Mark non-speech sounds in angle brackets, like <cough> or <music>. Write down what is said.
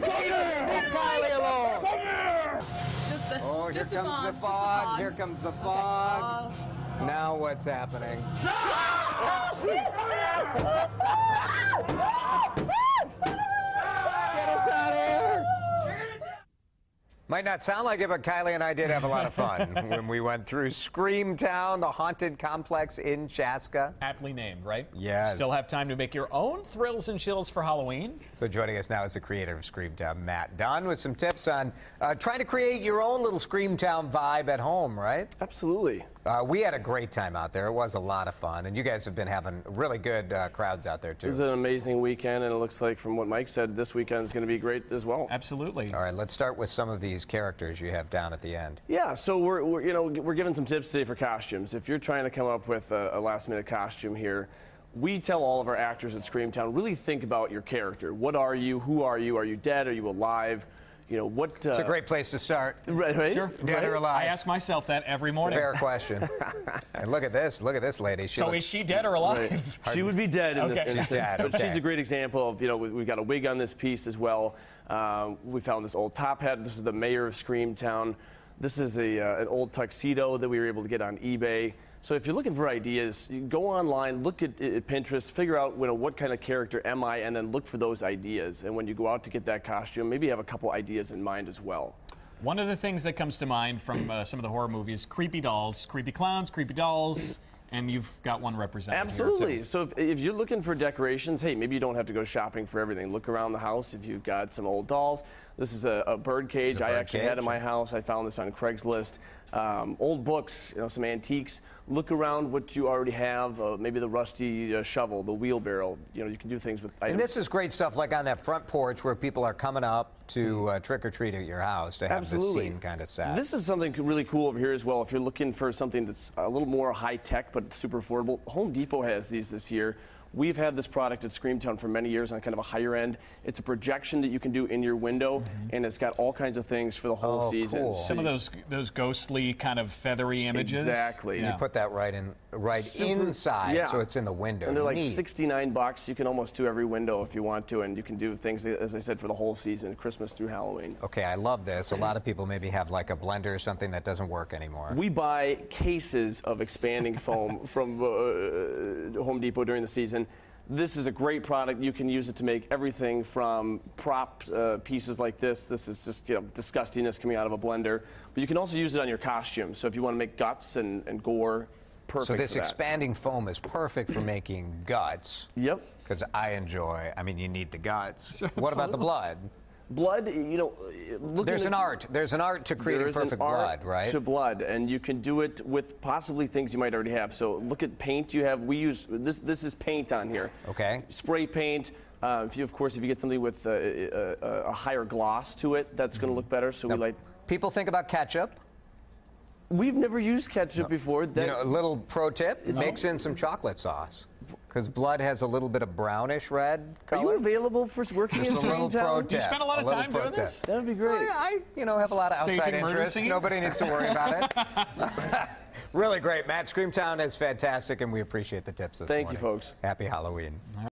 Leave Kylie alone. Just the, Oh, here just the comes fog, the fog. Here comes the fog. Now what's happening? Get Might not sound like it, but Kylie and I did have a lot of fun <laughs> when we went through Scream Town, the haunted complex in Chaska. Aptly named, right? Yes. Still have time to make your own thrills and chills for Halloween. So joining us now is the creator of Scream Town, Matt Dunn, with some tips on uh, trying to create your own little Scream Town vibe at home, right? Absolutely. Uh, we had a great time out there. It was a lot of fun, and you guys have been having really good uh, crowds out there too. It was an amazing weekend, and it looks like, from what Mike said, this weekend is going to be great as well. Absolutely. All right, let's start with some of these characters you have down at the end. Yeah, so we're, we're you know we're giving some tips today for costumes. If you're trying to come up with a, a last minute costume here, we tell all of our actors at Screamtown really think about your character. What are you? Who are you? Are you dead? Are you alive? You know what? Uh, It's a great place to start. right, right? Sure. Dead or alive? I ask myself that every morning. Fair question. <laughs> and look at this. Look at this lady. She So looks- is she dead or alive? Right. <laughs> She would be dead in Okay. this She's instance, dead, but she's a great example of you know we, we've got a wig on this piece as well. Um, we found this old top hat. This is the mayor of Screamtown. This is a uh, an old tuxedo that we were able to get on eBay. So if you're looking for ideas, go online, look at, at Pinterest, figure out you know, what kind of character am I, and then look for those ideas. And when you go out to get that costume, maybe you have a couple ideas in mind as well. One of the things that comes to mind from uh, some of the horror movies, creepy dolls, creepy clowns, creepy dolls, and you've got one represented. Absolutely. So if, if you're looking for decorations, hey, maybe you don't have to go shopping for everything. Look around the house if you've got some old dolls. This is a, a bird cage a I bird actually had in my house. I found this on Craigslist. Um, old books, you know, some antiques. Look around what you already have. Uh, maybe the rusty uh, shovel, the wheelbarrow. You know, you can do things with items. And this is great stuff like on that front porch where people are coming up to uh, trick or treat at your house to have Absolutely. this scene kind of set. This is something really cool over here as well. If you're looking for something that's a little more high tech but super affordable, Home Depot has these this year. We've had this product at Screamtown for many years on kind of a higher end. It's a projection that you can do in your window, and it's got all kinds of things for the whole. Oh, season. cool. Some of those those ghostly kind of feathery images. Exactly. Yeah. You put that right in, right Super- inside, yeah. so it's in the window. And they're like Neat. 69 bucks. You can almost do every window if you want to, and you can do things, as I said, for the whole season, Christmas through Halloween. Okay, I love this. A lot of people maybe have like a blender or something that doesn't work anymore. We buy cases of expanding foam <laughs> from uh, Home Depot during the season. This is a great product. You can use it to make everything from prop uh, pieces like this. This is just you know disgustingness coming out of a blender. But you can also use it on your costume. So if you want to make guts and, and gore, perfect. so this for that. expanding foam is perfect for making guts. Yep. Because I enjoy. I mean, you need the guts. <laughs> What about the blood? Blood, you know, There's at- an art. There's an art to creating There is an perfect blood, right? To blood, and you can do it with possibly things you might already have. So look at paint you have. We use this. This is paint on here. Okay. Spray paint. Uh, if you, of course, if you get something with a, a, a higher gloss to it, that's going to look better. So we like. People think about ketchup. We've never used ketchup before. That, You know, a little pro tip: mix in some chocolate sauce, because blood has a little bit of brownish red color. are you available for working Just in a little pro Screamtown? tip. spend a lot of little time pro doing tip. this? That'd be great. I, I, you know, have a lot of outside Staging murder interests. scenes? Nobody needs to worry about it. <laughs> <laughs> really great. Matt Screamtown is fantastic, and we appreciate the tips this Thank you, folks. Happy Halloween.